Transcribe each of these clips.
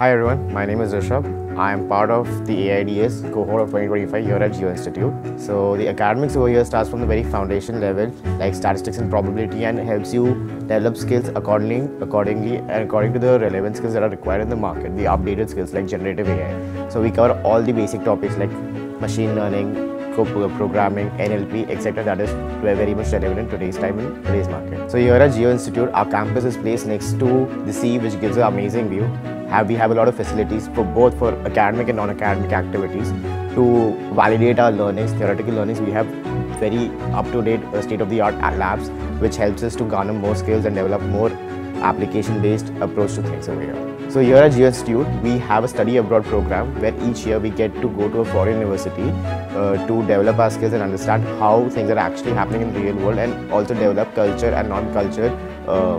Hi everyone, my name is Rishabh. I am part of the AI&DS cohort of 2025 here at Jio Institute. So the academics over here starts from the very foundation level, like statistics and probability, and helps you develop skills accordingly, accordingly, and according to the relevant skills that are required in the market. The updated skills like generative AI. So we cover all the basic topics like machine learning, programming, NLP, etc. That is very much relevant in today's time in today's market. So here at Jio Institute, our campus is placed next to the sea, which gives an amazing view have we have a lot of facilities for both for academic and non-academic activities to validate our learnings, theoretical learnings. We have very up-to-date, uh, state-of-the-art labs, which helps us to garner more skills and develop more application-based approach to things over here. So here at Jio Institute, we have a study abroad program where each year we get to go to a foreign university uh, to develop our skills and understand how things are actually happening in the real world and also develop culture and non-culture uh,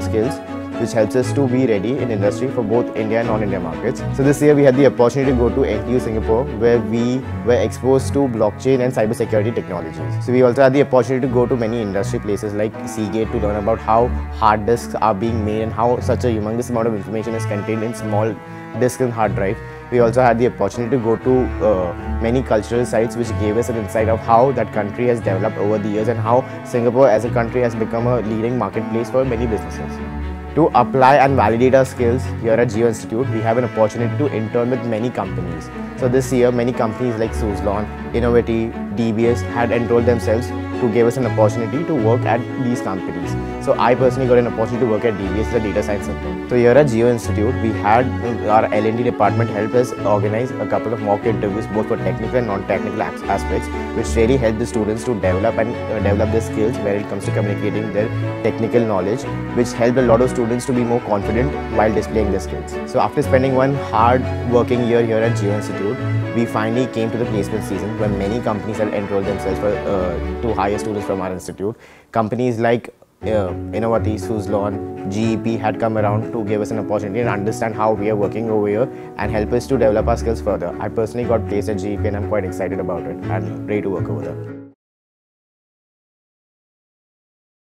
skills which helps us to be ready in industry for both India and non-India markets. So this year we had the opportunity to go to NTU Singapore where we were exposed to blockchain and cybersecurity technologies. So we also had the opportunity to go to many industry places like Seagate to learn about how hard disks are being made and how such a humongous amount of information is contained in small disk and hard drive. We also had the opportunity to go to uh, many cultural sites which gave us an insight of how that country has developed over the years and how Singapore as a country has become a leading marketplace for many businesses. To apply and validate our skills here at Jio Institute, we have an opportunity to intern with many companies. So this year, many companies like Suzlon, Innovati, DBS had enrolled themselves to give us an opportunity to work at these companies. So I personally got an opportunity to work at DBS a data science center. So here at Jio Institute, we had our L&D department help us organize a couple of mock interviews both for technical and non-technical aspects, which really helped the students to develop and uh, develop their skills when it comes to communicating their technical knowledge, which helped a lot of students to be more confident while displaying their skills. So after spending one hard working year here at Jio Institute, we finally came to the placement season where many companies had enrolled themselves for, uh, to hire students from our institute. Companies like uh, Innovati, Suzlon, GEP had come around to give us an opportunity and understand how we are working over here and help us to develop our skills further. I personally got placed at GEP and I'm quite excited about it and ready to work over there.